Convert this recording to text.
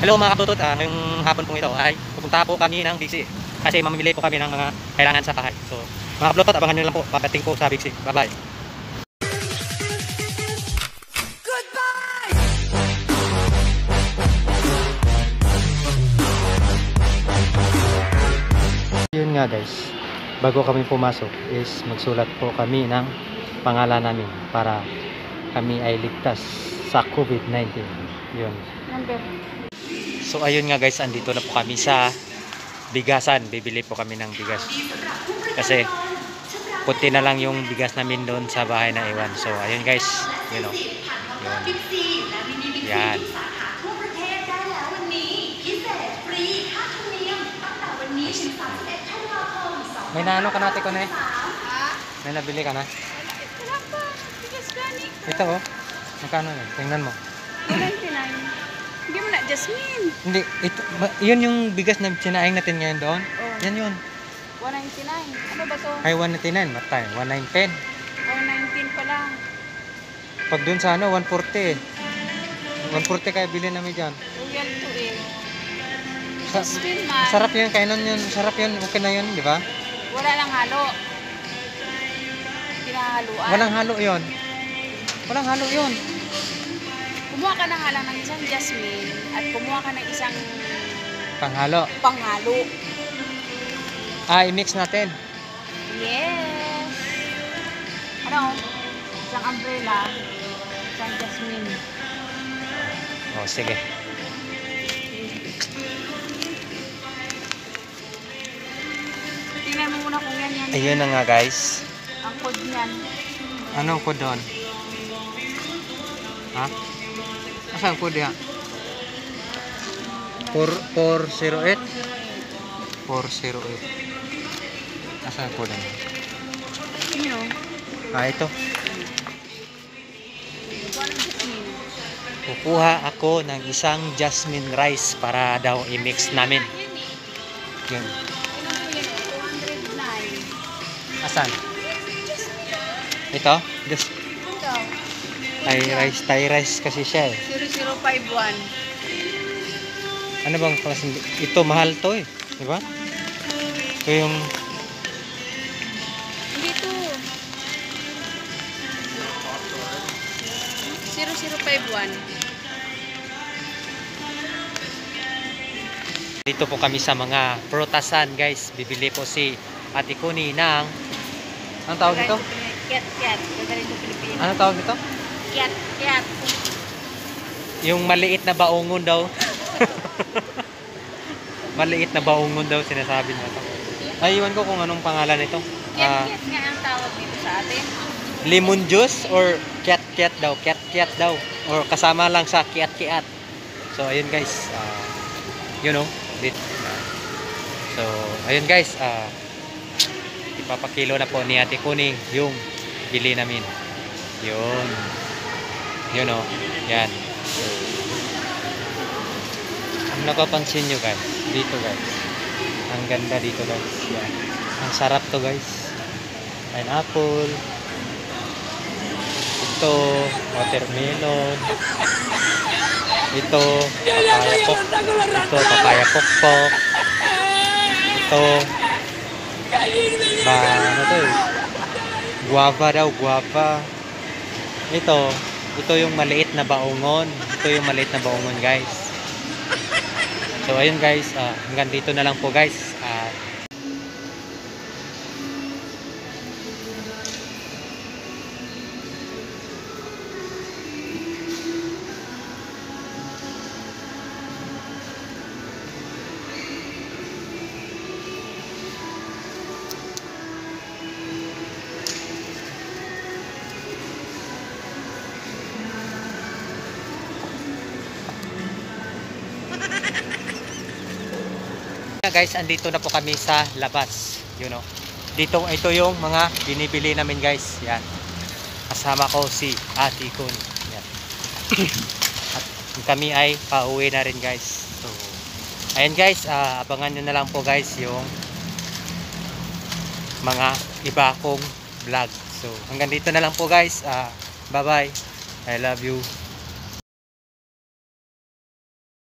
Hello mga katutot, ah, ngayong hapon pong ito ay pupunta po kami ng Big C kasi mamimili po kami ng mga kailangan sa bahay. So mga kaplotot, abangan nyo lang po, pagdating po sa Big C. Bye bye! Yun nga guys, bago kami pumasok is magsulat po kami ng pangalan namin para kami ay ligtas sa COVID-19. Yun. Number. So ayun nga guys, andito na po kami sa bigasan. Bibili po kami ng bigas. Kasi puti na lang yung bigas namin doon sa bahay na iwan. So ayun guys, you know. Yun. Yan. May naano ka natin ko na eh. May nabili ka na. Ito oh. Magkano yun? Tingnan mo. 99. Hindi mo na, Jasmine. Hindi, ito, ma- yun yung bigas na sinaing natin ngayon doon. Oh, Yan yun. 199. Ano ba to? Ay, 199. Matay. 1910. 119 pa lang. Pag dun sa ano, 140 eh. 140 kaya bilhin namin dyan. Royal to eh. Sa, Jasmine man. sarap yun, kainan yun. Sarap yun, okay na yun, di ba? Wala lang halo. Pinahaluan. Walang halo yun. Walang halo yun. Kumuha ka na nga lang ng isang Jasmine at kumuha ka ng isang Panghalo. panghalo. Ah, i-mix natin. Yes. Ano? Isang umbrella. Isang Jasmine. Oh, sige. Tingnan mo muna kung yan yan. Ayun na nga guys. Ang code niyan. Anong code doon? Ha? Asan code ya? 408? 408. Asan niya? Sino? Ah, ito. Kukuha ako ng isang jasmine rice para daw i-mix namin. Yun. Mo yan? 209. Asan? Ito? Ito. Thai rice, Thai rice kasi siya eh. 0051. Ano bang klaseng... Ito, mahal to eh. Di ba? Ito yung... Hindi to. 0051. Dito po kami sa mga prutasan guys. Bibili po si Ate Kuni ng... Anong tawag ito? Kiat, kiat. Gagaling sa Pilipinas. Ano tawag ito? Kiat, kiat. Yung maliit na baongon daw. maliit na baongon daw sinasabi niya ito. Ay, iwan ko kung anong pangalan nito. Kiat, kiat nga ang tawag dito sa atin. lemon juice or cat cat daw. Cat cat daw. Or kasama lang sa kiat kiat. So, ayun guys. ah, you know. Dit, so, ayun guys. ah, ipapakilo na po ni Ate Kuning yung bili namin. Yun. Yun o. Yan. Kung napapansin nyo guys. Dito guys. Ang ganda dito guys. Yan. Ang sarap to guys. Pineapple. Ito, watermelon. Ito, papaya pok. Ito, papaya pokpok. Ito, ba, ano to eh? Guava daw, guava. Ito, ito yung maliit na baongon. Ito yung maliit na baongon, guys. So, ayun guys, ah, hanggang dito na lang po guys. Ah, Yeah, guys, andito na po kami sa labas. You know. Dito, ito yung mga binibili namin guys. Yan. Kasama ko si Ate Kun. Yan. At kami ay pauwi na rin guys. So, ayan guys, ah, abangan nyo na lang po guys yung mga iba kong vlog. So, hanggang dito na lang po guys. Ah, bye bye. I love you.